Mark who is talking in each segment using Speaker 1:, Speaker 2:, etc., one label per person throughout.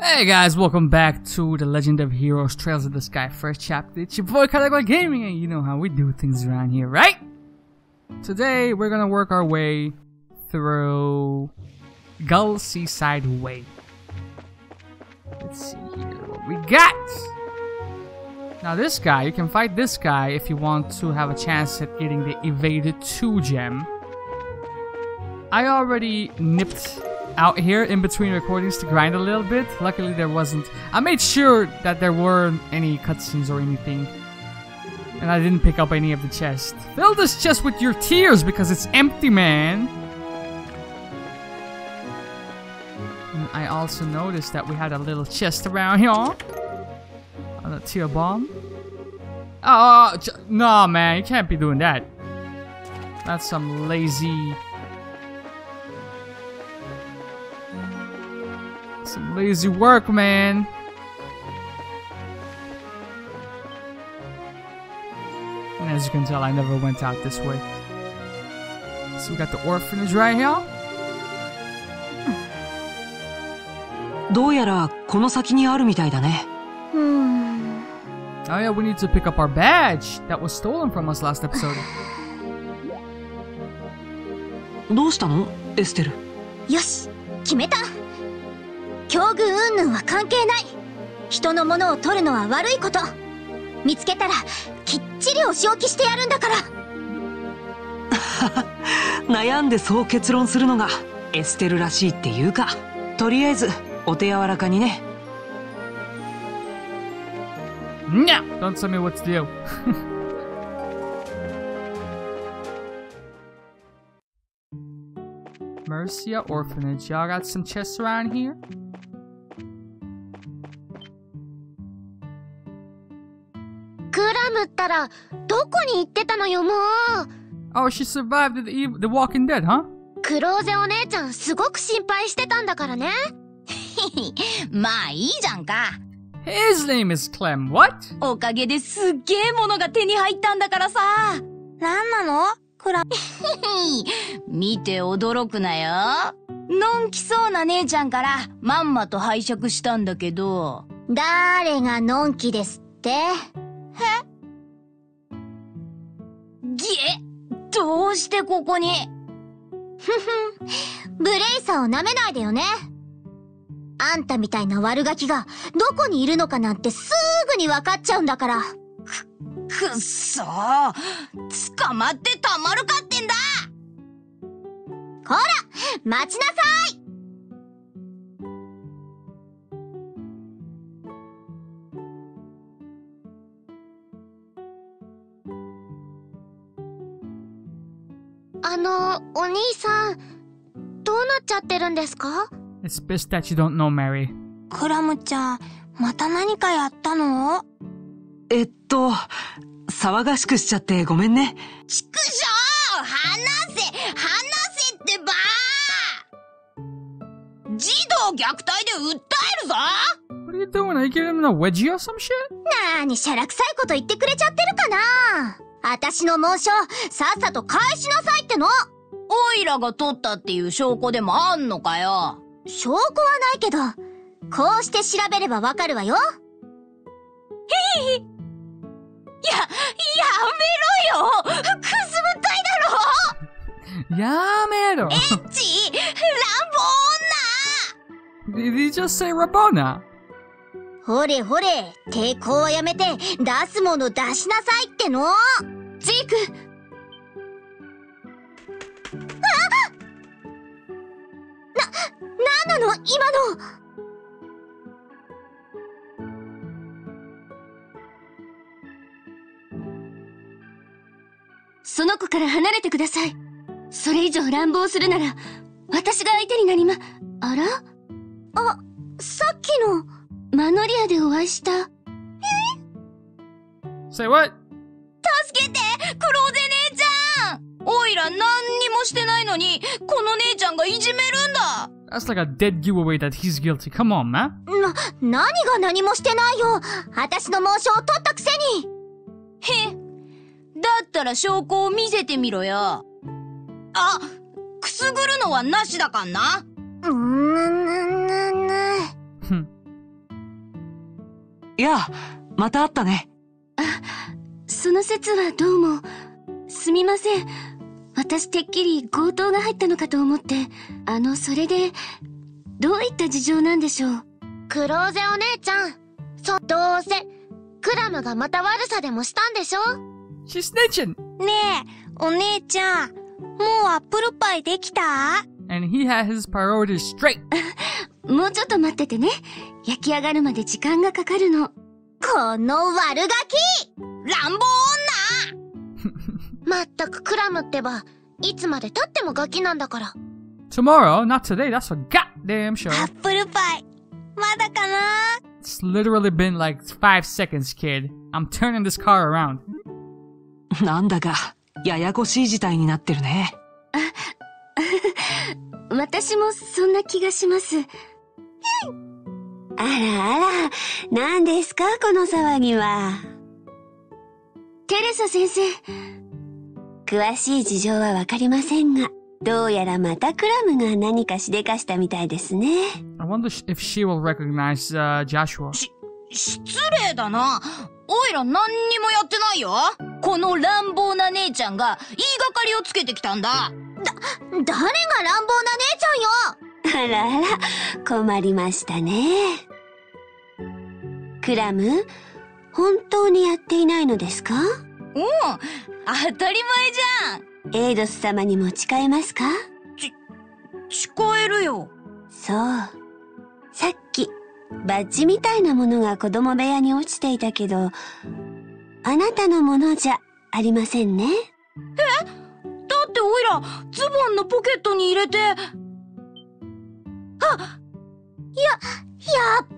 Speaker 1: Hey guys, welcome back to the Legend of Heroes Trails of the Sky first chapter. It's your boy Karagol Gaming and you know how we do things around here, right? Today we're gonna work our way through Gull Seaside Way. Let's see here what we got. Now this guy, you can fight this guy if you want to have a chance at getting the Evaded 2 gem. I already nipped out here in between recordings to grind a little bit. Luckily there wasn't. I made sure that there weren't any cutscenes or anything. And I didn't pick up any of the chests. Fill this chest with your tears because it's empty, man. And I also noticed that we had a little chest around here. On a tear balm. Ah, oh, no, man. You can't be doing that. That's some lazy Some lazy work, man. And as you can tell, I never went out this way. So we got the orphanage right here.
Speaker 2: どうやらこの先にあるみたいだね。
Speaker 1: Oh yeah, we need to pick up our badge that was stolen from us last episode.
Speaker 2: どうしたのエステル。
Speaker 3: よし決めた 境遇云々は関係ない人のものを取るのは悪いこと見つけたらきっちりお仕置きしてやるんだから
Speaker 2: 悩んでそう結論するのがエステルらしいっていうか。とりあえずお手柔らかにね。
Speaker 1: Don't tell me what to do. Mercia Orphanage. Y'all got some chests around here?
Speaker 3: ムったらどこに行ってたのよもう
Speaker 1: Oh, she survived the, the Walking Dead, huh?
Speaker 3: クローゼお姉ちゃんすごく心配してたんだからね
Speaker 4: まあいいじゃんか。
Speaker 1: His name is Clem. What?
Speaker 4: おかげですっげえものが手に入ったんだからさ。
Speaker 3: 何なの？クラ
Speaker 4: 見て驚くなよ。のんきそうな姉ちゃんからまんまと拝借したんだけど。
Speaker 3: 誰がのんきですって？
Speaker 4: げどうしてここに？
Speaker 3: ブレイサーを舐めないでよね。あんたみたいな悪ガキがどこにいるのかなんてすぐに分かっちゃうんだから。
Speaker 4: くっそー。捕まってたまるかってんだ。
Speaker 3: こら待ちなさいの、お兄さん、どうなっちゃってるんですか
Speaker 1: ？It's best that you don't know, Mary.
Speaker 3: クラムちゃん、また何かやったの？
Speaker 2: えっと、騒がしくしちゃってごめんね。
Speaker 4: ちくしょう離せ離せってば児童虐待で訴えるぞ
Speaker 1: What are you doing? Are you giving him a wedgie or some shit?
Speaker 3: なーにしゃらくさいこと言ってくれちゃってるかなあたしの紋章、さっさと返しなさいっての
Speaker 4: オイラが取ったっていう証拠でもあんのかよ
Speaker 3: 証拠はないけど、こうして調べればわかるわよ。
Speaker 4: や、やめろよくすぐったいだろ
Speaker 1: Yamero!
Speaker 4: エッチ乱暴
Speaker 1: Did he just say Rabona?
Speaker 3: ほれほれ、抵抗はやめて、出すもの出しなさいってのジークあな、なんなの？今の
Speaker 5: その子から離れてください。それ以上乱暴するなら、私が相手になりま、あら？
Speaker 3: あ、さっきの。
Speaker 5: マノリアでお会いした。
Speaker 1: Say what?
Speaker 4: オイラ何にもしてないのに、この姉ちゃんがいじめるんだ
Speaker 1: That's like a dead giveaway that he's guilty. Come on, man.
Speaker 3: な、何が何もしてないよあたしの紋章を取ったくせに
Speaker 4: へだったら証拠を見せてみろよ。あ、くすぐるのはなしだかんな。
Speaker 3: うーん、ぬぬぬ
Speaker 1: Hmm.
Speaker 2: いや、また会ったね。
Speaker 5: その説はどうも。すみません。私てっきり強盗が入ったのかと思って。あの、それで、どういった事情なんでしょう？
Speaker 3: クローゼお姉ちゃん。そ、どうせ、クラムがまた悪さでもしたんでしょ
Speaker 1: ？She's snitching!
Speaker 3: ねえ、お姉ちゃん。もうアップルパイできた
Speaker 1: ？And he had his priorities straight.
Speaker 5: もうちょっと待っててね。焼き上がるまで時間がかかるの。
Speaker 3: この悪ガキ
Speaker 4: 乱暴
Speaker 3: まったくクラムってば、いつまで経ってもガキなんだから。
Speaker 1: Tomorrow, not today, that's for goddamn sure.
Speaker 3: アップルパイ。まだかな
Speaker 1: It's literally been like five seconds, kid. I'm turning this car around.
Speaker 2: なんだか、ややこしい事態になってるね。
Speaker 5: 私もそんな気がします。
Speaker 6: あらあら、何ですかこの騒ぎは。
Speaker 5: テレサ先生、
Speaker 6: 詳しい事情はわかりませんが、どうやらまたクラムが何かしでかしたみたいですね。
Speaker 1: I wonder if she will recognize uh, Joshua.
Speaker 4: 失礼だな。おいら何にもやってないよ。この乱暴な姉ちゃんが言いがかりをつけてきたんだ。
Speaker 3: 誰が乱暴な姉ちゃんよ
Speaker 6: あらあら、困りましたね。クラム、本当にやっていないのですか？
Speaker 4: うん。当たり前じゃん。
Speaker 6: エイドス様に持ち替えますか？
Speaker 4: 誓えるよ。
Speaker 6: そう。さっき、バッジみたいなものが子供部屋に落ちていたけど、あなたのものじゃありませんね。
Speaker 4: だっておいら、ズボンのポケットに入れて、
Speaker 3: やっ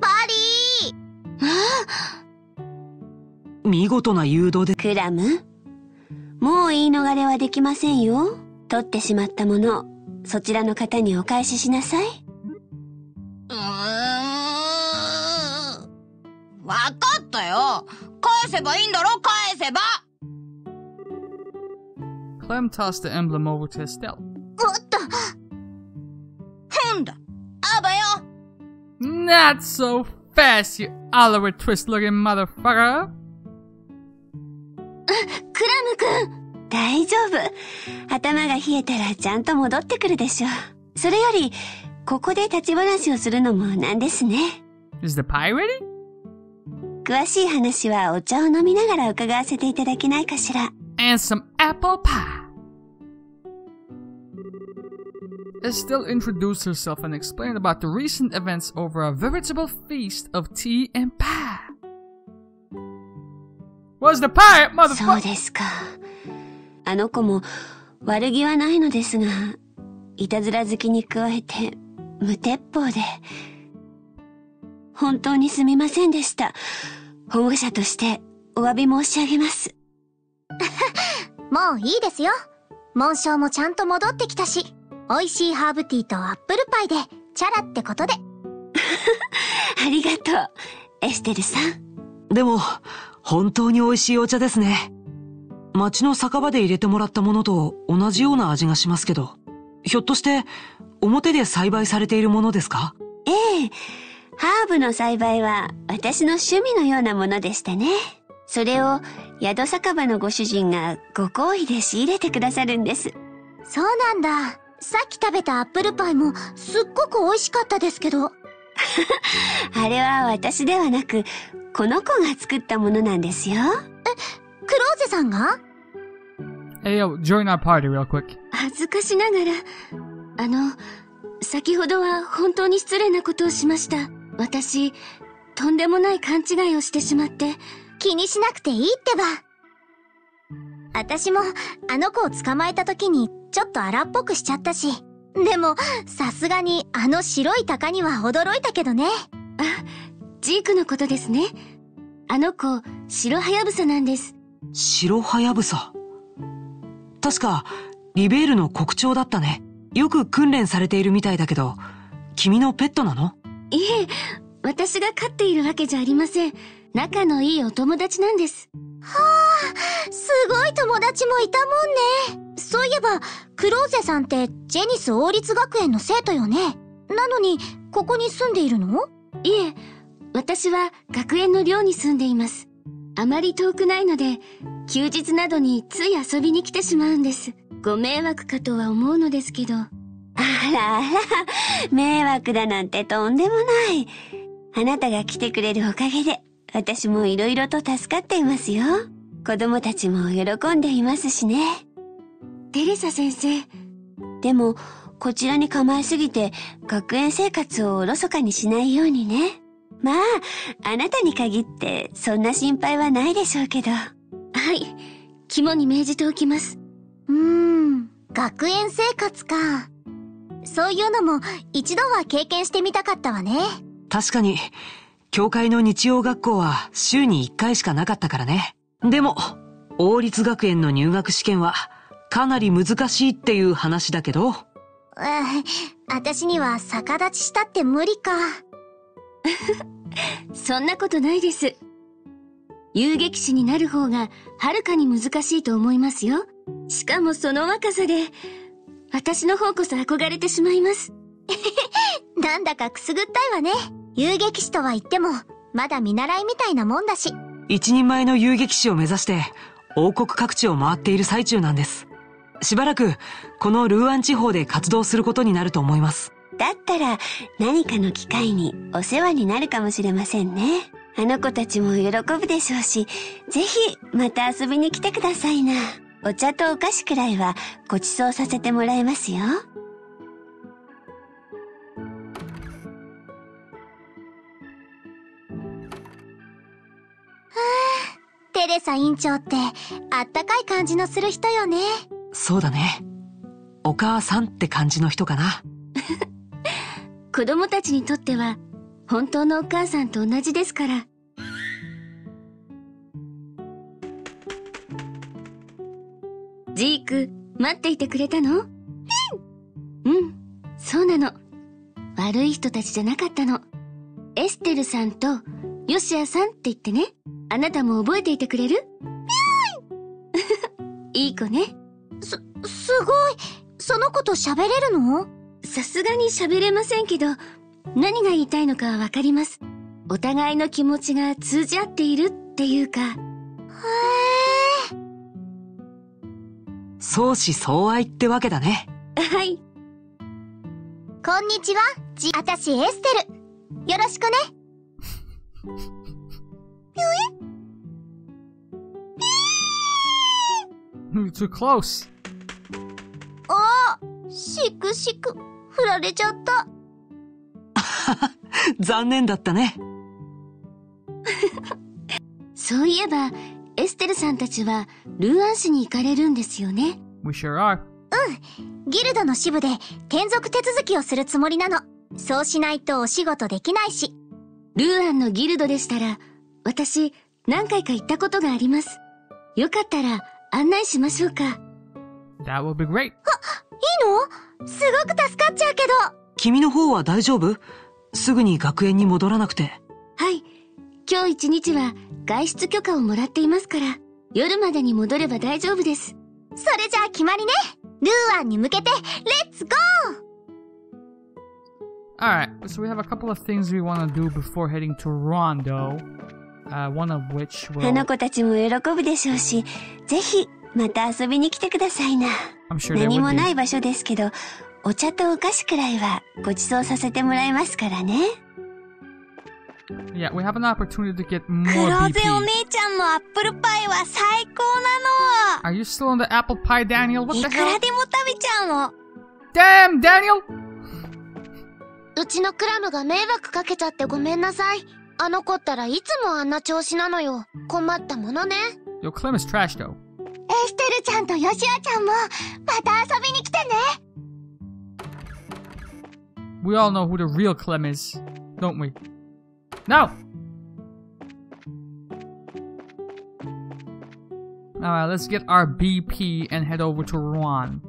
Speaker 3: ぱり
Speaker 2: 見事な誘導で、
Speaker 6: クラム、もう言い逃れはできませんよ。取ってしまったものを、そちらの方にお返ししなさい。
Speaker 4: うーん。わかったよ。返せばいいんだろ返せば
Speaker 1: Clem tossed the emblem over to Estelle.
Speaker 3: おっと
Speaker 4: ふんだ。あばよ。
Speaker 1: Not so fast, you Oliver Twist looking motherfucker!
Speaker 6: クラムくん大丈夫。頭が冷えたらちゃんと戻ってくるでしょう。それより、ここで立ち話をするのもなんですね。
Speaker 1: Is the pie ready?
Speaker 6: 詳しい話はお茶を飲みながら伺わせていただけないかしら。
Speaker 1: And some apple pie! Estelle introduced herself and explained about the recent events over a veritable feast of tea and pie. What's the pie,
Speaker 6: そう
Speaker 1: motherfucker?
Speaker 6: ですか。あの子も悪気はないのですが、いたずら好きに加えて無鉄砲で。本当にすみませんでした。保護者としてお詫び申し上げます。
Speaker 3: もういいですよ。紋章もちゃんと戻ってきたし、美味しいハーブティーとアップルパイで、チャラってことで。
Speaker 6: ありがとう、エステルさん。
Speaker 2: でも、本当に美味しいお茶ですね。町の酒場で入れてもらったものと同じような味がしますけど、ひょっとして、表で栽培されているものですか？
Speaker 6: ええ、ハーブの栽培は私の趣味のようなものでしたね。それを宿酒場のご主人がご好意で仕入れてくださるんです。
Speaker 3: そうなんだ。さっき食べたアップルパイもすっごく美味しかったですけど。
Speaker 6: あれは私ではなく、この子が作ったものなんですよ。
Speaker 3: クローゼさんが
Speaker 1: ？Hey yo, join our party real quick.
Speaker 5: 恥ずかしながら。あの、先ほどは本当に失礼なことをしました。私、とんでもない勘違いをしてしまって。
Speaker 3: 気にしなくていいってば。私もあの子を捕まえた時にちょっと荒っぽくしちゃったし。でも、さすがにあの白い鷹には驚いたけどね。
Speaker 5: ジークのことですね。あの子、白ハヤブサなんです。
Speaker 2: 白ハヤブサ？確か、リベールの国鳥だったね。よく訓練されているみたいだけど、君のペットなの？
Speaker 5: いえ、私が飼っているわけじゃありません。仲のいいお友達なんです。
Speaker 3: すごい友達もいたもんね。そういえば、クローゼさんってジェニス王立学園の生徒よね。なのに、ここに住んでいるの？
Speaker 5: いえ、私私は学園の寮に住んでいます。あまり遠くないので、休日などについ遊びに来てしまうんです。ご迷惑かとは思うのですけど。
Speaker 6: あらあら、迷惑だなんてとんでもない。あなたが来てくれるおかげで、私もいろいろと助かっていますよ。子供たちも喜んでいますしね。
Speaker 5: テレサ先生、
Speaker 6: でも、こちらに構えすぎて、学園生活をおろそかにしないようにね。まあ、あなたに限って、そんな心配はないでしょうけど。
Speaker 5: はい、肝に銘じておきます。
Speaker 3: うーん、学園生活か。そういうのも一度は経験してみたかったわね。
Speaker 2: 確かに、教会の日曜学校は週に1回しかなかったからね。でも、王立学園の入学試験はかなり難しいっていう話だけど、
Speaker 3: うー私には逆立ちしたって無理か。
Speaker 5: そんなことないです。遊撃士になる方がはるかに難しいと思いますよ。しかもその若さで、私の方こそ憧れてしまいます。
Speaker 3: なんだかくすぐったいわね。遊撃士とは言っても、まだ見習いみたいなもんだし。
Speaker 2: 一人前の遊撃士を目指して王国各地を回っている最中なんです。しばらくこのルーアン地方で活動することになると思います。
Speaker 6: だったら、何かの機会にお世話になるかもしれませんね。あの子たちも喜ぶでしょうし、ぜひ、また遊びに来てくださいな。お茶とお菓子くらいはご馳走させてもらいますよ。
Speaker 3: テレサ院長って、あったかい感じのする人よね。
Speaker 2: そうだね。お母さんって感じの人かな。
Speaker 5: 子供たちにとっては、本当のお母さんと同じですから。ジーク、待っていてくれたの？うん。うん、そうなの。悪い人たちじゃなかったの。エステルさんと、ヨシアさんって言ってね。あなたも覚えていてくれる？いい子ね。
Speaker 3: す、すごい。その子と喋れるの？
Speaker 5: さすがに喋れませんけど、何が言いたいのかはわかります。お互いの気持ちが通じ合っているっていうか、
Speaker 3: へえ。
Speaker 2: 相思相愛ってわけだね。
Speaker 5: はい、
Speaker 3: こんにちは。じ、あたしエステル。よろしくね。
Speaker 1: Too close.
Speaker 3: あー、しくしく。振られちゃった。
Speaker 2: 残念だったね。
Speaker 5: そういえば、エステルさんたちはルーアン市に行かれるんですよね。
Speaker 1: We sure are.
Speaker 3: ギルドの支部で転属手続きをするつもりなの。そうしないとお仕事できないし。
Speaker 5: ルーアンのギルドでしたら、私、何回か行ったことがあります。よかったら案内しましょうか。
Speaker 1: That would be great.
Speaker 3: いいの？すごく助かっちゃうけど。
Speaker 2: 君の方は大丈夫？すぐに学園に戻らなくて。
Speaker 5: はい。今日一日は外出許可をもらっていますから、夜までに戻れば大丈夫です。
Speaker 3: それじゃあ決まりね。ルーアンに向けて、レッツゴー
Speaker 1: Alright, so we have a couple of things we want to do before heading to Rondo. Uh, one of which
Speaker 6: あ
Speaker 1: will.
Speaker 6: の子たちも喜ぶでしょうし、ぜひ、また遊びに来てくださいな。
Speaker 1: Sure
Speaker 6: 何も.ない場所ですけど、お茶とお菓子くらいはご馳走させてもらいますからね。
Speaker 1: Yeah, we have an opportunity to get
Speaker 4: ク
Speaker 1: more
Speaker 4: ローゼお.姉ちゃんのアップルパイは最高な
Speaker 1: Are you still on the apple pie, Daniel?
Speaker 4: の
Speaker 1: What
Speaker 4: い
Speaker 1: the
Speaker 4: くら
Speaker 1: hell?
Speaker 4: でも食べちゃうの
Speaker 1: Damn, Daniel!
Speaker 3: うちのクラムが迷惑かけちゃってごめんなさい。あの子ったらいつもあんな調子なのよ。困ったものね。
Speaker 1: Yo, Clem is trash though.
Speaker 3: エステルちゃんとヨシアちゃんもまた遊びに来てね
Speaker 1: We all know who the real Clem is, don't we? No! Alright, let's get our BP and head over to Ruan.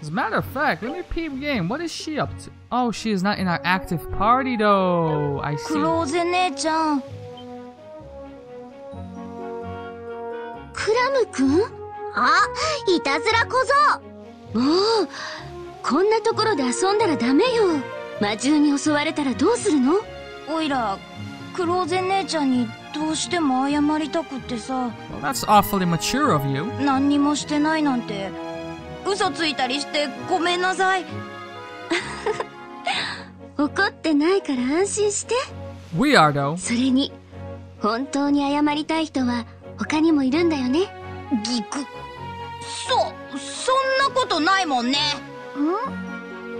Speaker 1: As a matter of fact, let me peep game. What is she up to? Oh, she is not in our active party though. I see.
Speaker 5: クラムくん？
Speaker 3: あ、いたずら小僧。
Speaker 5: もう、こんなところで遊んだらダメよ。魔獣に襲われたらどうするの？
Speaker 4: おいらクローゼ姉ちゃんにどうしても謝りたくってさ
Speaker 1: Well, that's awfully mature of you.
Speaker 4: 何にもしてないなんて嘘ついたりしてごめんなさい
Speaker 5: 怒ってないから安心して
Speaker 1: We are, though.
Speaker 5: それに本当に謝りたい人は他にもいるんだよね。
Speaker 4: ギク。そそんなことないもんね。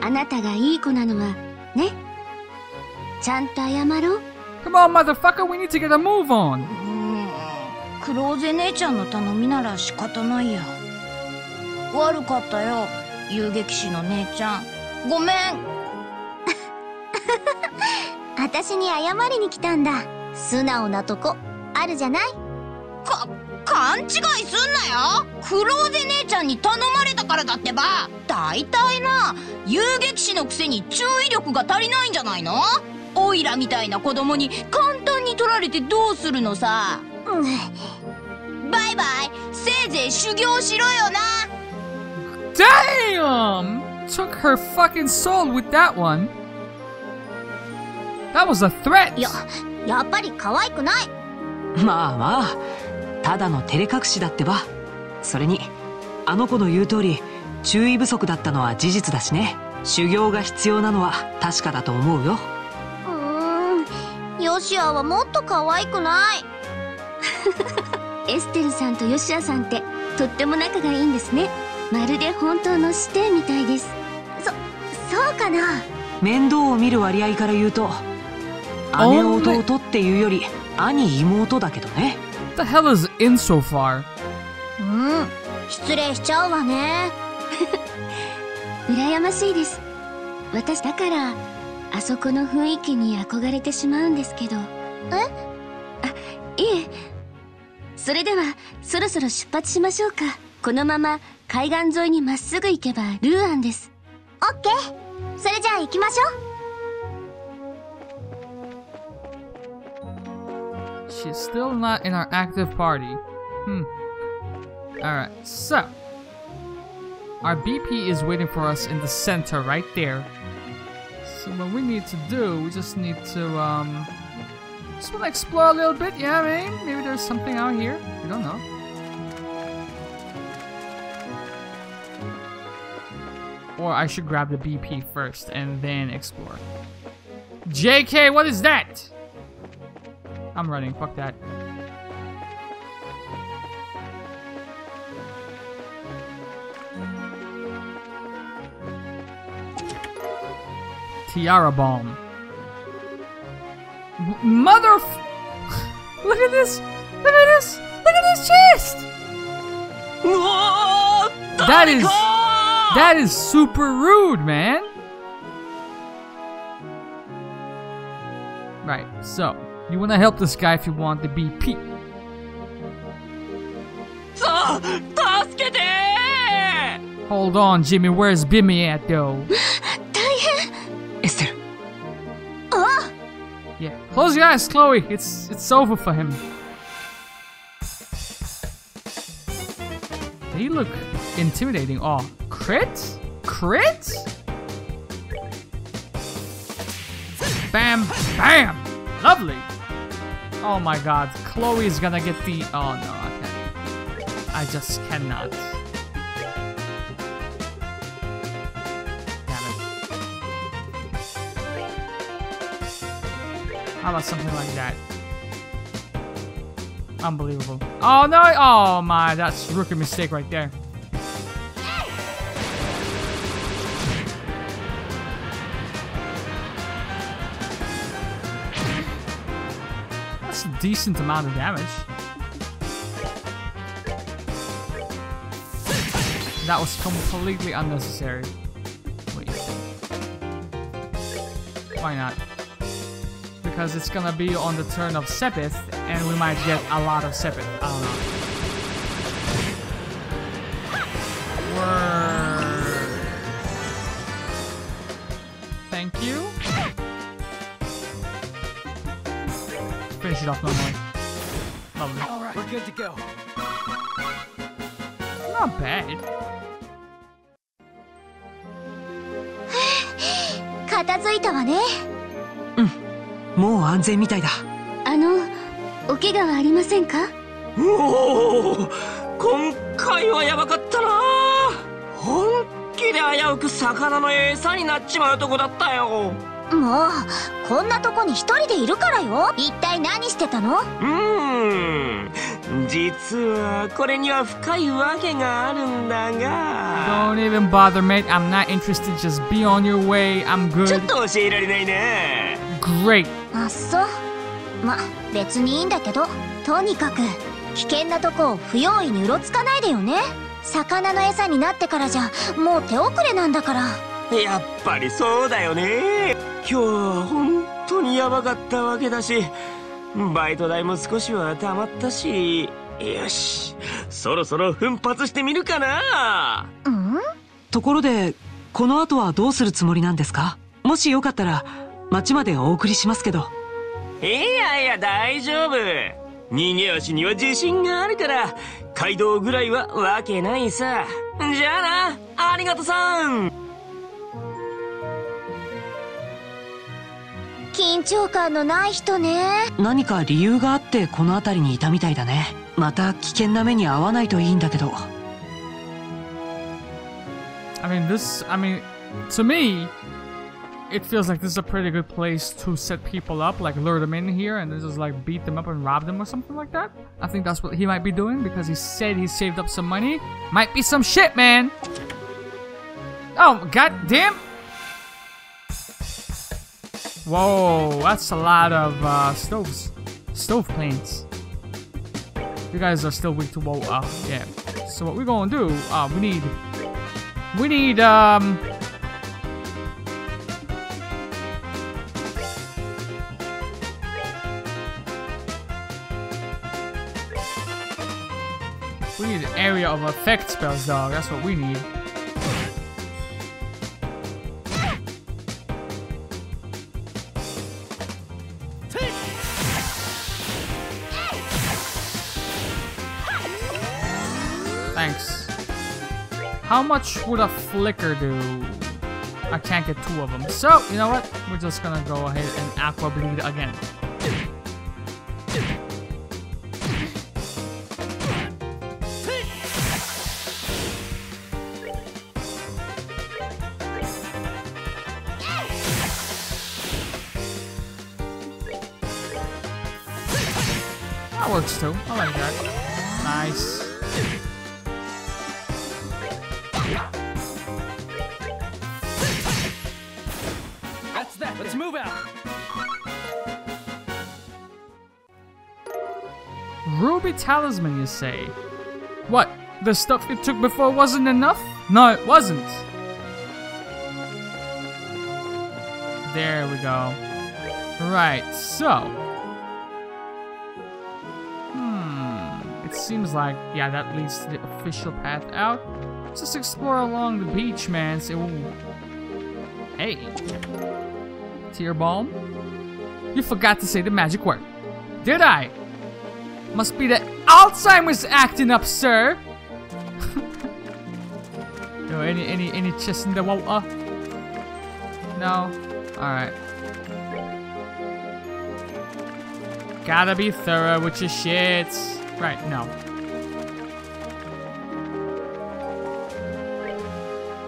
Speaker 5: あなたがいい子なのはね。ちゃんと謝ろう。
Speaker 1: Come on, motherfucker, we need to get a move on.
Speaker 4: うん。クローゼ姉ちゃんの頼みなら仕方ないや。悪かったよ遊撃士の姉ちゃん。ごめん。
Speaker 3: 私に謝りに来たんだ。素直なとこあるじゃない？
Speaker 4: か勘違いすんなよ。クローゼ姉ちゃんに頼まれたからだってば。大体な遊撃士のくせに注意力が足りないんじゃないの？オイラみたいな子供に簡単に取られてどうするのさ。
Speaker 3: うん
Speaker 4: バイバイ。せいぜい修行しろよな。
Speaker 1: Damn! Took her fucking soul with that one. That was a threat.
Speaker 3: いややっぱり可愛くない。
Speaker 2: まあまあただの照れ隠しだってば。それにあの子の言う通り注意不足だったのは事実だしね。修行が必要なのは確かだと思うよ。
Speaker 3: うーん。ヨシアはもっと可愛くない。
Speaker 5: エステルさんとヨシアさんってとっても仲がいいんですね。まるで本当の師弟みたいです。
Speaker 3: そうかな。
Speaker 2: 面倒を見る割合から言うと姉弟っていうより兄妹だけどね
Speaker 1: the hell is in so far?
Speaker 3: うん。失礼しちゃうわね。
Speaker 5: 羨ましいです。私だからあそこの雰囲気に憧れてしまうんですけど。え？あいえ。それではそろそろ出発しましょうか。このまま海岸沿いにまっすぐ行けばルーアンです。
Speaker 3: オッケー。それじゃあ行きましょう。
Speaker 1: She's still not in our active party. Hmm. Alright, so. Our BP is waiting for us in the center right there. So what we need to do, we just need to, um... Just wanna explore a little bit, yeah, maybe? Maybe there's something out here. We don't know. Or I should grab the BP first and then explore. JK, what is that? I'm running, fuck that. Tiara Bomb. Mother. Look at this! Look at this! Look at this chest! That is. That is super rude, man! Right, so. You wanna help this guy if you want the BP. Hold on, Jimmy, where's Bimmy at though?
Speaker 2: Esther.
Speaker 1: Yeah. Close your eyes, Kloe. It's it's over for him. They look intimidating. Oh, crit? Crit? Bam, bam. Lovely. Oh my god, Kloe's gonna get the Oh no, I can't. I just cannot. Damn it. How about something like that? Unbelievable. Oh no! Oh my, that's rookie mistake right there. Decent amount of damage. That was completely unnecessary. Wait. Why not? because it's gonna be on the turn of Sepith, and we might get a lot of Sepith. I don't know. It off normally. Lovely.
Speaker 7: Alright, we're good to go.
Speaker 1: Not bad.
Speaker 3: 片付いたわね
Speaker 2: もう安全みたいだ
Speaker 5: あのお怪我はありませんか？
Speaker 7: おお今回はやばかったな本気で危うく魚の餌になっちまうとこだったよ
Speaker 3: もうこんなとこに一人でいるからよ一体何してたの？
Speaker 7: うーん実はこれには深いわけがあるんだが
Speaker 1: Don't even bother, mate. I'm not interested. Just be on your way. I'm
Speaker 7: ちょっ
Speaker 1: good.
Speaker 7: と教えられないね
Speaker 1: Great.
Speaker 3: あっそま別にいいんだけどとにかく危険なとこを不用意にうろつかないでよね魚の餌になってからじゃもう手遅れなんだから
Speaker 7: やっぱりそうだよね。今日は本当にやばかったわけだしバイト代も少しは貯まったし。よし。そろそろ奮発してみるかな。
Speaker 3: うん？
Speaker 2: ところでこの後はどうするつもりなんですか？もしよかったら町までお送りしますけど。
Speaker 7: いやいや大丈夫。逃げ足には自信があるから街道ぐらいはわけないさ。じゃあなありがとさん
Speaker 3: 緊張感のない人ね
Speaker 2: 何か理由があってこの辺りにいたみたいだねまた危険な目に遭わないといいんだけど
Speaker 1: I mean, this. I mean, to me, it feels like this is a pretty good place to set people up, like lure them in here and then just like beat them up and rob them or something like that. I think that's what he might be doing because he said he saved up some money. Might be some shit, man. Oh, god damn. Whoa, that's a lot of uh, stoves. Stove planes. You guys are still weak to whoa. Uh, yeah. So what we're gonna do? Uh, we need we need, um... We need an area of effect spells, dog. That's what we need. How much would a flicker do? I can't get two of them. So, you know what? We're just gonna go ahead and aqua bleed again. That works too. I like that. Nice.
Speaker 8: Move out.
Speaker 1: Ruby Talisman, you say? What? The stuff you took before wasn't enough? No, it wasn't. There we go. Right, so. Hmm. It seems like, yeah, that leads to the official path out. Let's Just explore along the beach, man. Say, ooh. Hey. Tear balm? You forgot to say the magic word. Did I? Must be the Alzheimer's acting up, sir. no, any any any chest in the water? Uh? No. All right. Gotta be thorough with your shits. Right? No.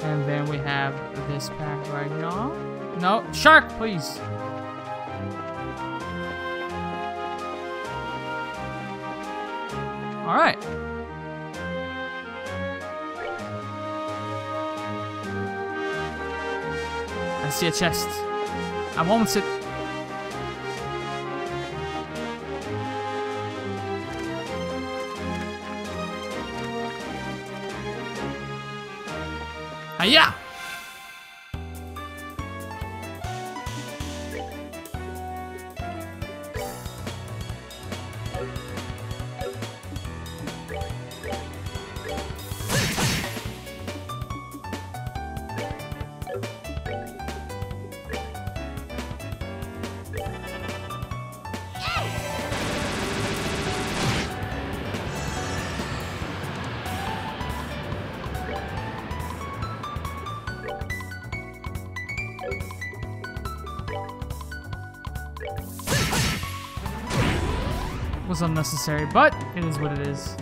Speaker 1: And then we have this pack right now. No, shark, please. All right. I see a chest. I want it. Hiya! Was unnecessary, but it is what it is.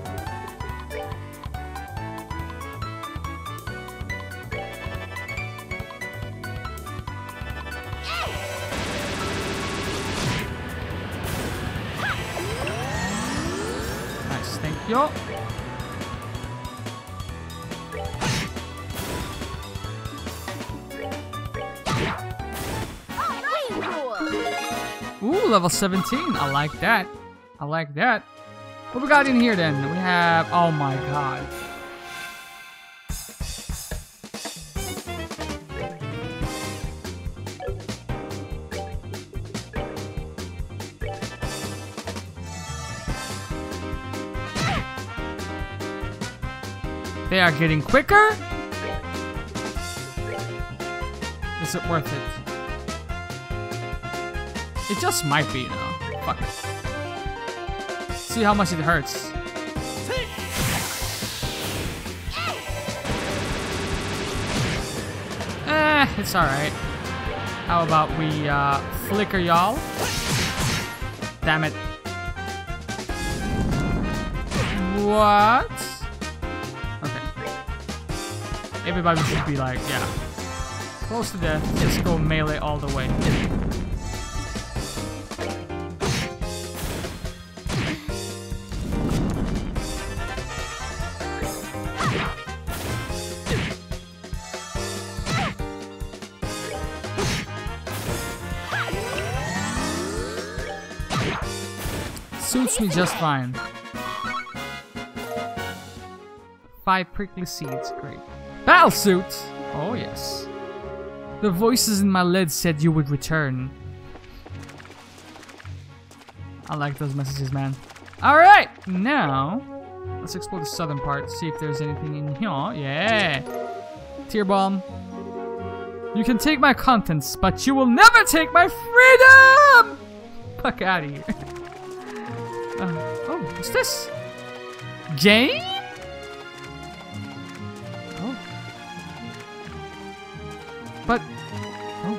Speaker 1: Nice, thank you. Ooh, level 17. I like that. I like that. What we got in here then? We have... Oh my god. They are getting quicker? Is it worth it? It just might be, you know. Fuck it. See how much it hurts. Eh, it's alright. How about we uh, flicker y'all? Damn it. What? Okay. Everybody should be like, yeah. Close to death. Just go melee all the way. Suits me just fine. Five prickly seeds, great. Battle suit! Oh yes. The voices in my lead said you would return. I like those messages, man. Alright, now let's explore the southern part, see if there's anything in here. Yeah. Tear balm. You can take my contents, but you will never take my freedom! Fuck out of here. Uh, oh, what's this? Jane? Oh. But. Oh.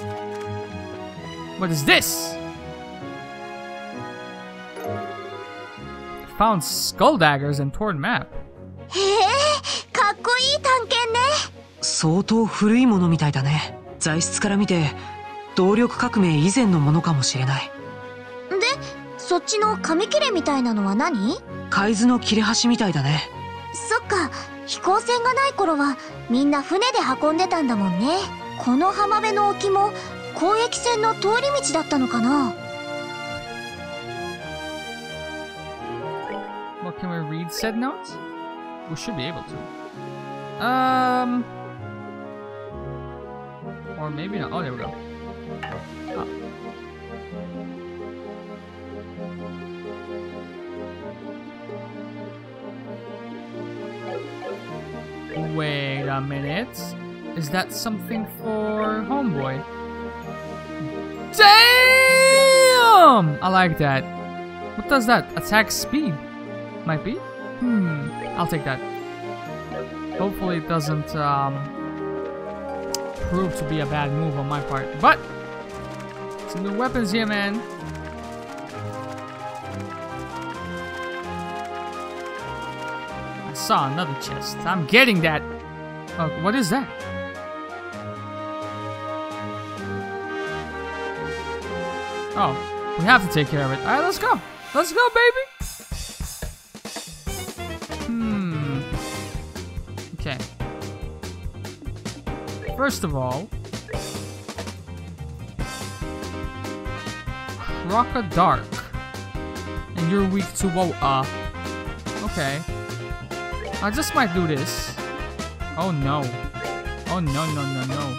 Speaker 1: What is this? Found skull daggers and torn map.
Speaker 3: へえかっこいい探検ね
Speaker 2: 相当古いものみたいだね材質から見て動力革命以前のものかもしれない
Speaker 3: で そっちの紙切れみたいなのは何？
Speaker 2: 海図の切れ端みたいだね
Speaker 3: そっか飛行船がない頃はみんな船で運んでたんだもんねこの浜辺の沖も交易船の通り道だったのかな
Speaker 1: ？Well, can we read said notes? We should be able to. Um. Or maybe not. Oh, there we go. Ah. Wait a minute. Is that something for Homeboy? Damn! I like that. What does that? Attack speed? Might be? Hmm. I'll take that. Hopefully it doesn't um, prove to be a bad move on my part. But some new weapons here, man. Saw another chest. I'm getting that. Oh, what is that? Oh, we have to take care of it. All right, let's go. Let's go, baby. Hmm. Okay. First of all, Rocka Dark. And you're weak to Woa. Okay. I just might do this. Oh no. Oh no no no no.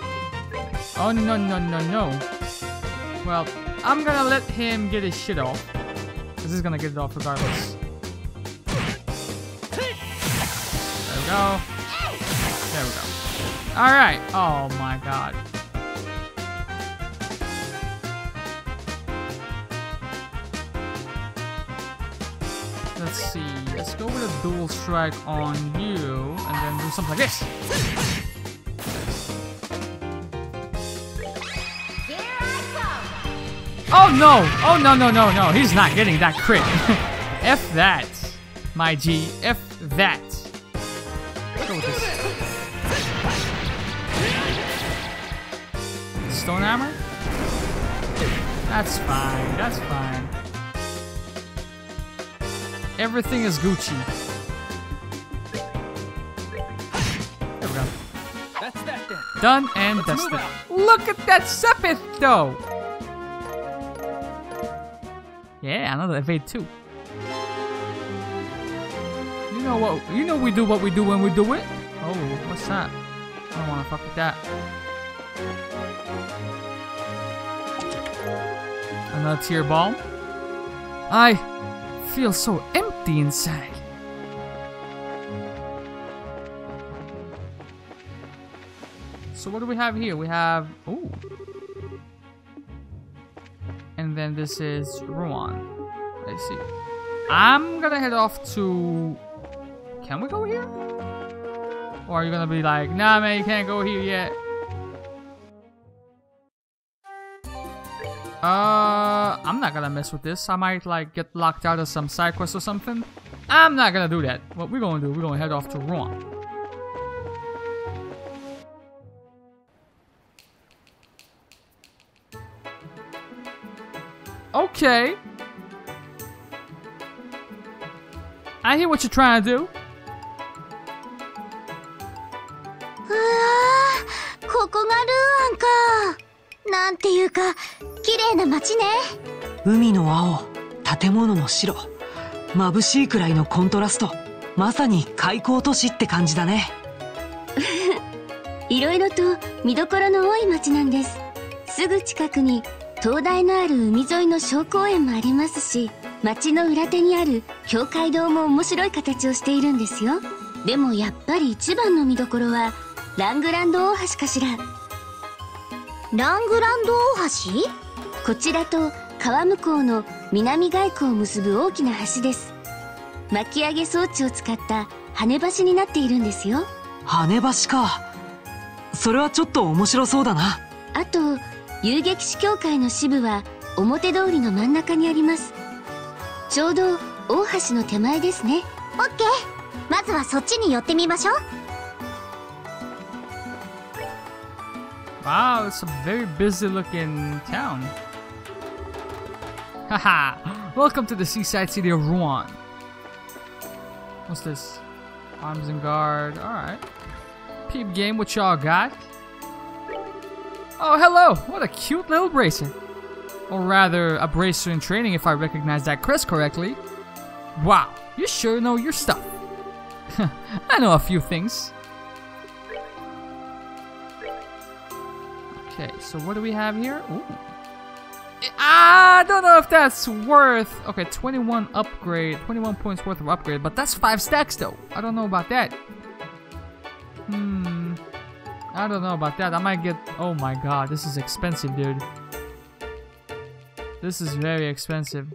Speaker 1: Oh no no no no. Well, I'm gonna let him get his shit off. Cause he's gonna get it off regardless. There we go. There we go. Alright. Oh my god. Let's see. Let's go with a dual strike on you and then do something like this. Oh no! Oh no no no no! He's not getting that crit. F that, my G. F that. Everything is Gucci. There we go.
Speaker 8: That's that then.
Speaker 1: Done and
Speaker 8: Let's
Speaker 1: dusted. Look at that Sepith though! Yeah, another evade too. You know what? You know we do what we do when we do it. Oh, what's that? I don't want to fuck with that. Another tear balm. I feel so empty inside. So what do we have here? We have ooh. And then this is Ruan. Let's see. I'm gonna head off to Can we go here? Or are you gonna be like, nah man, you can't go here yet? Uh, I'm not gonna mess with this. I might, like, get locked out of some side quest or something. I'm not gonna do that. What we're gonna do, we're gonna head off to Ruan. Okay. I hear what you're trying to do.
Speaker 3: Uh, ここがルーアンか。なんていうか、綺麗な街ね。
Speaker 2: 海の青建物の白眩しいくらいのコントラストまさに開港都市って感じだね。
Speaker 5: いろいろと見どころの多い町なんです。すぐ近くに灯台のある海沿いの小公園もありますし町の裏手にある教会堂も面白い形をしているんですよ。でもやっぱり一番の見どころはラングランド大橋かしら。
Speaker 3: ラングランド大橋？
Speaker 5: こちらと川向こうの南外湖を結ぶ大きな橋です。巻き上げ装置を使った跳ね橋になっているんですよ。
Speaker 2: 羽橋か。それはちょっと面白そうだな。
Speaker 5: あと遊撃士協会の支部は表通りの真ん中にあります。ちょうど大橋の手前ですね。
Speaker 3: オッケー。まずはそっちに寄ってみましょう。
Speaker 1: Wow, it's a very busy looking town. Haha! Welcome to the seaside city of Ruan. What's this? Arms and guard. Alright. Peep game, what y'all got? Oh, hello! What a cute little bracer. Or rather, a bracer in training if I recognize that crest correctly. Wow, you sure know your stuff. I know a few things. Okay, so what do we have here? Ooh. I don't know if that's worth. Okay, 21 upgrade, 21 points worth of upgrade, but that's five stacks though. I don't know about that. Hmm. I don't know about that. I might get. Oh my god, this is expensive, dude. This is very expensive.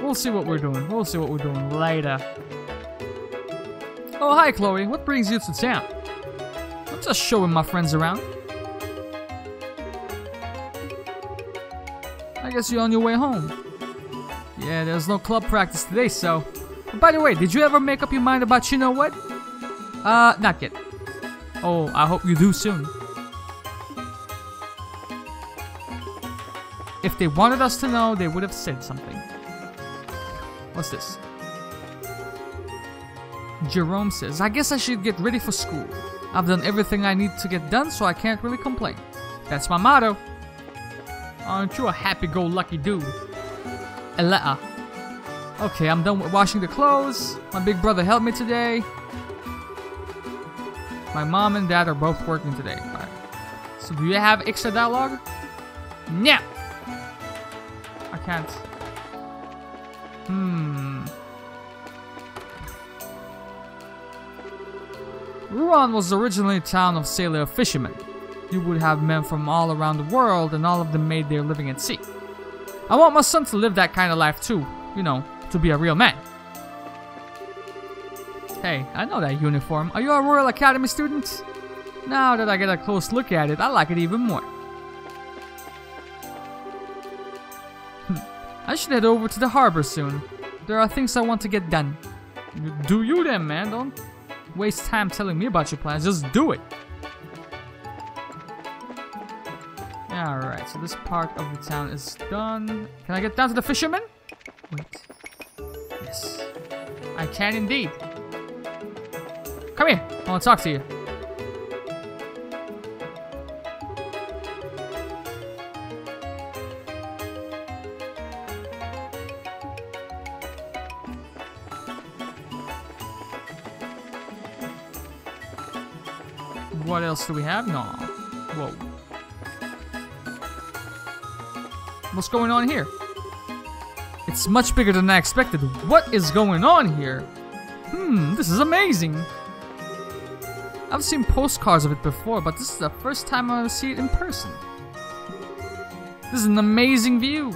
Speaker 1: We'll see what we're doing. We'll see what we're doing later. Oh, hi, Kloe. What brings you to town? I'm just showing my friends around. Guess you're on your way home. Yeah, there's no club practice today, so. By the way, did you ever make up your mind about you know what? Uh, not yet. Oh, I hope you do soon. If they wanted us to know, they would have said something. What's this? Jerome says, I guess I should get ready for school. I've done everything I need to get done, so I can't really complain. That's my motto. Aren't you a happy-go-lucky dude? Elea. Okay, I'm done with washing the clothes. My big brother helped me today. My mom and dad are both working today. Alright. So do you have extra dialogue? No. I can't. Hmm. Ruan was originally a town of sailor fishermen you would have men from all around the world and all of them made their living at sea. I want my son to live that kind of life too, you know, to be a real man. Hey, I know that uniform. Are you a Royal Academy student? Now that I get a close look at it, I like it even more. Hmm. I should head over to the harbor soon. There are things I want to get done. Do you then, man. Don't waste time telling me about your plans. Just do it. Alright, so this part of the town is done. Can I get down to the fisherman? Wait. Yes. I can indeed. Come here. I want to talk to you. What else do we have? No. Whoa. What's going on here? It's much bigger than I expected. What is going on here? Hmm, this is amazing. I've seen postcards of it before, but this is the first time I see it in person. This is an amazing view.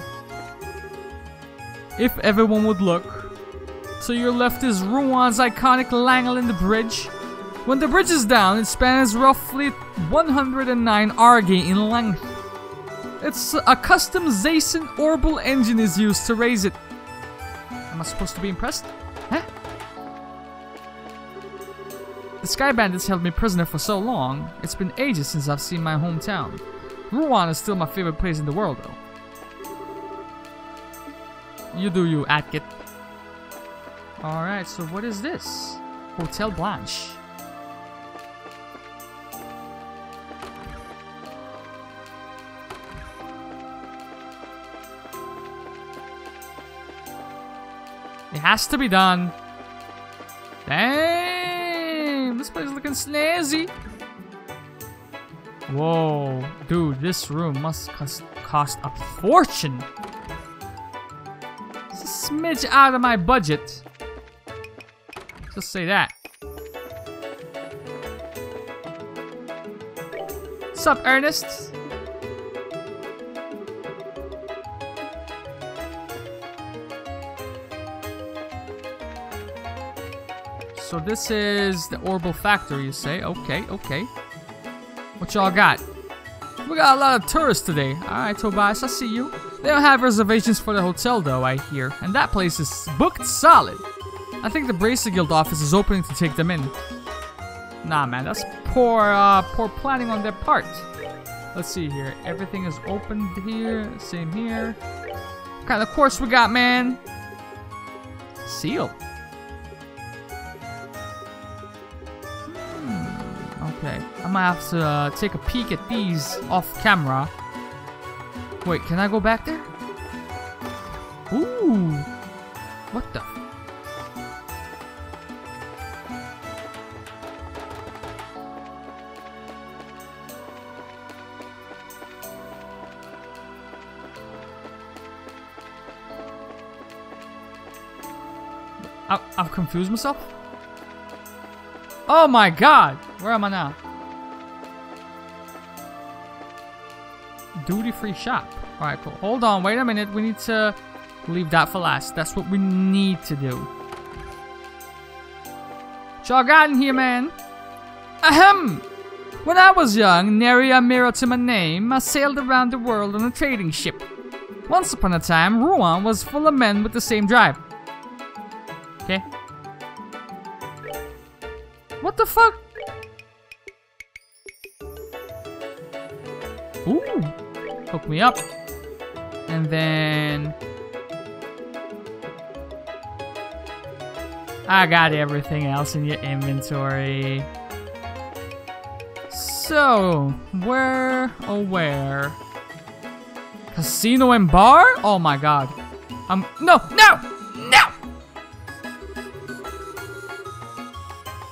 Speaker 1: If everyone would look. To your left is Ruan's iconic Langland Bridge. When the bridge is down, it spans roughly 109 argy in length. It's a custom Zaisen orbal engine is used to raise it. Am I supposed to be impressed? Huh? The Sky Bandits held me prisoner for so long, it's been ages since I've seen my hometown. Ruan is still my favorite place in the world, though. You do you, Atkit. Alright, so what is this? Hotel Blanche. Has to be done. Damn, this place is looking snazzy. Whoa, dude, this room must cost, cost a fortune. It's a smidge out of my budget. Just say that. Sup, Ernest? So this is the Orbal Factory, you say? Okay, okay. What y'all got? We got a lot of tourists today. Alright, Tobias, I see you. They don't have reservations for the hotel though, I hear. And that place is booked solid. I think the Bracer Guild office is opening to take them in. Nah, man, that's poor, uh, poor planning on their part. Let's see here. Everything is open here. Same here. What kind of course we got, man? Seal. Might have to uh, take a peek at these off camera. Wait, can I go back there? Ooh, what the? I I've confused myself. Oh my god! Where am I now? Duty free shop. Alright, cool. Hold on, wait a minute. We need to leave that for last. That's what we need to do. In here, man? Ahem! When I was young, nary a mirror to my name, I sailed around the world on a trading ship. Once upon a time, Ruan was full of men with the same drive. Okay. What the fuck? Hook me up. And then... I got everything else in your inventory. So, where, oh where? Casino and bar? Oh my god. I'm- no, no, no!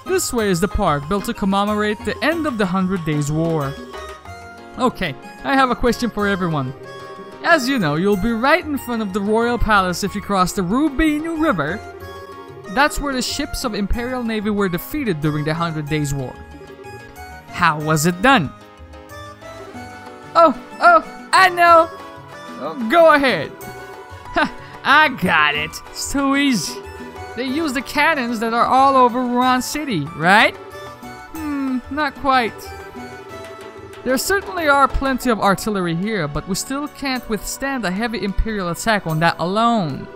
Speaker 1: This way is the park built to commemorate the end of the Hundred Days War. Okay, I have a question for everyone. As you know, you'll be right in front of the Royal Palace if you cross the Rubinu River. That's where the ships of Imperial Navy were defeated during the Hundred Days War. How was it done? Oh, oh, I know! Oh, go ahead. Ha, I got it. It's too easy. They use the cannons that are all over Ruan City, right? Hmm, not quite. There certainly are plenty of artillery here, but we still can't withstand a heavy Imperial attack on that alone.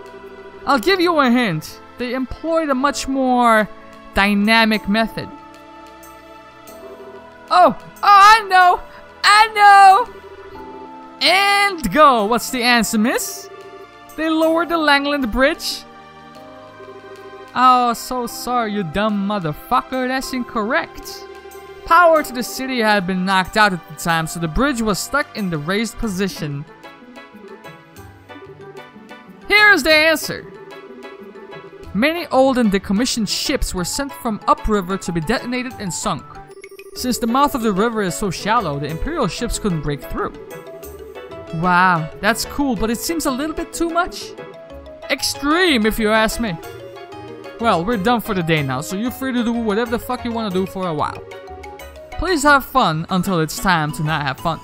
Speaker 1: I'll give you a hint. They employed a much more dynamic method. Oh, oh, I know, I know. And go. What's the answer, miss? They lowered the Langland Bridge. Oh, so sorry, you dumb motherfucker. That's incorrect. Power to the city had been knocked out at the time, so the bridge was stuck in the raised position. Here's the answer. Many old and decommissioned ships were sent from upriver to be detonated and sunk. Since the mouth of the river is so shallow, the Imperial ships couldn't break through. Wow, that's cool, but it seems a little bit too much. Extreme, if you ask me. Well, we're done for the day now, so you're free to do whatever the fuck you want to do for a while. Please have fun until it's time to not have fun.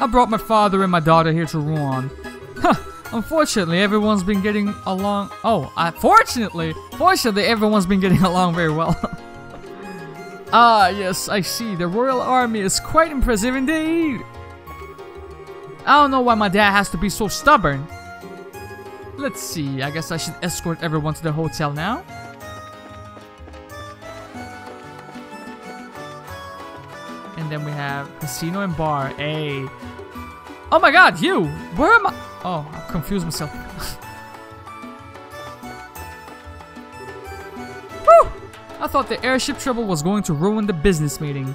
Speaker 1: I brought my father and my daughter here to Ruan. Huh, unfortunately, everyone's been getting along. Oh, unfortunately, fortunately, everyone's been getting along very well. ah, yes, I see. The Royal Army is quite impressive indeed. I don't know why my dad has to be so stubborn. Let's see, I guess I should escort everyone to the hotel now. Then we have casino and bar. Hey. Oh my god, you! Where am I? Oh, I confused myself. Whew! I thought the airship trouble was going to ruin the business meeting.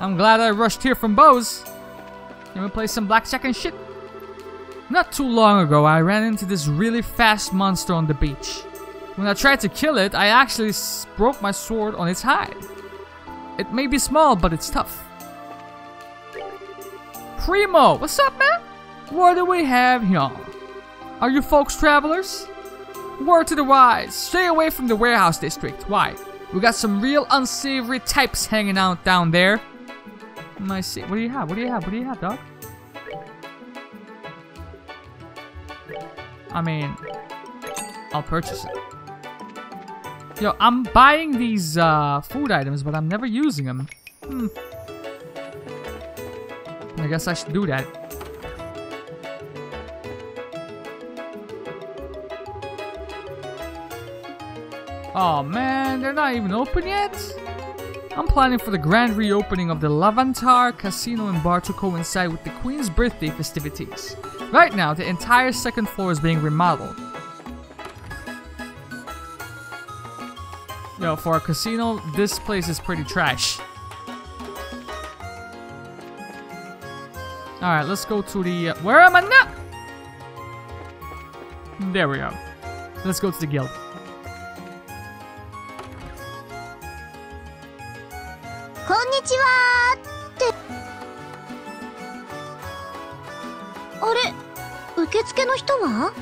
Speaker 1: I'm glad I rushed here from Bose. Can we play some blackjack and shit? Not too long ago, I ran into this really fast monster on the beach. When I tried to kill it, I actually broke my sword on its hide. It may be small, but it's tough. Primo, what's up, man? What do we have here? Are you folks travelers? Word to the wise, stay away from the warehouse district. Why? We got some real unsavory types hanging out down there. I see. What do you have? What do you have? What do you have, dog? I mean, I'll purchase it. Yo, I'm buying these uh, food items, but I'm never using them. Hmm. I guess I should do that. Oh man, they're not even open yet? I'm planning for the grand reopening of the Lavantar Casino and Bar to coincide with the Queen's birthday festivities. Right now, the entire second floor is being remodeled. Yo, for a casino, this place is pretty trash. Alright, let's go to the... Uh, where am I now? There we go. Let's go to the guild.
Speaker 3: Konnichiwa! ってあれ受付の人は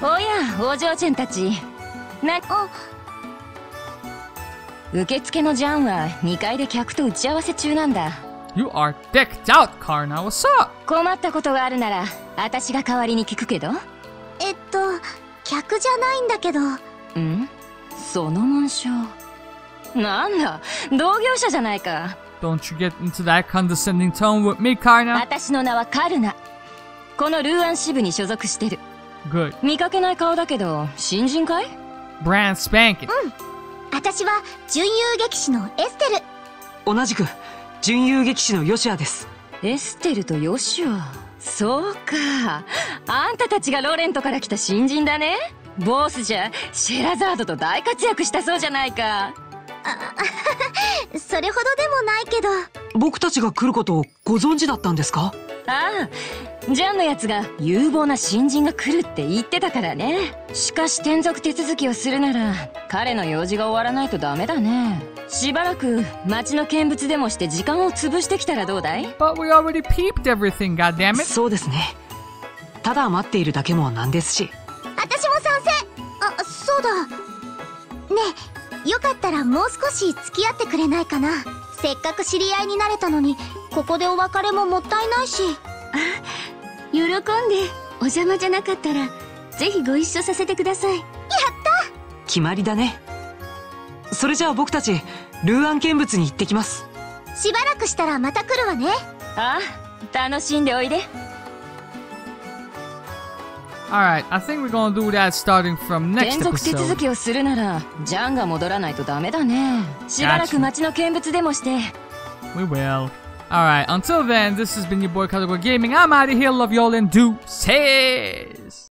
Speaker 5: おやお嬢ちゃんたちな
Speaker 3: あ
Speaker 5: 受付のジャンは2階で客と打ち合わせ中なんだ
Speaker 1: You are decked out, Carna. What's up?
Speaker 5: 困ったことがあるなら、私が代わりに聞くけど。
Speaker 3: えっと、客じゃないんだけど。
Speaker 5: んその紋章。なんだ、同業者じゃないか。
Speaker 1: Don't you get into that condescending tone with me, Carna?
Speaker 5: 私の名はカルナ。このルーアン支部に所属してる。
Speaker 1: Good.
Speaker 5: 見かけない顔だけど、新人かい
Speaker 1: ?Brand
Speaker 2: 準遊撃士のヨシアです。
Speaker 5: エステルとヨシュア？そうか。あんたたちがロレントから来た新人だね。ボスじゃシェラザードと大活躍したそうじゃないか。
Speaker 3: それほどでもないけど。
Speaker 2: 僕たちが来ることをご存知だったんですか？
Speaker 5: ああジャンのやつが有望な新人が来るって言ってたからね。しかし転属手続きをするなら彼の用事が終わらないとダメだねしばらく町の見物でもして時間を潰してきたらどうだい
Speaker 1: ？But we already peeped everything, goddammit.
Speaker 2: そうですね。ただ待っているだけもなんですし。
Speaker 3: 私も賛成。あそうだ。ねえよかったらもう少し付き合ってくれないかな。せっかく知り合いになれたのにここでお別れももったいないし。
Speaker 9: 喜んでお邪魔じゃなかったらぜひご一緒させてください。
Speaker 2: 決まりだね。それじゃあ僕たちルーアン見物に行ってきます
Speaker 3: しばらくしたらまた来るわね
Speaker 5: ああ楽しんでおいで
Speaker 1: Alright, I think we're gonna do that starting from
Speaker 5: 連
Speaker 1: next
Speaker 5: 続手続
Speaker 1: episode.
Speaker 5: きをするならジャンが戻らないとダメだねしばらく街の見物でもして
Speaker 1: We will. Alright, until then, this has been your boy Kadogo Gaming. I'm out of here. Love y'all and do says.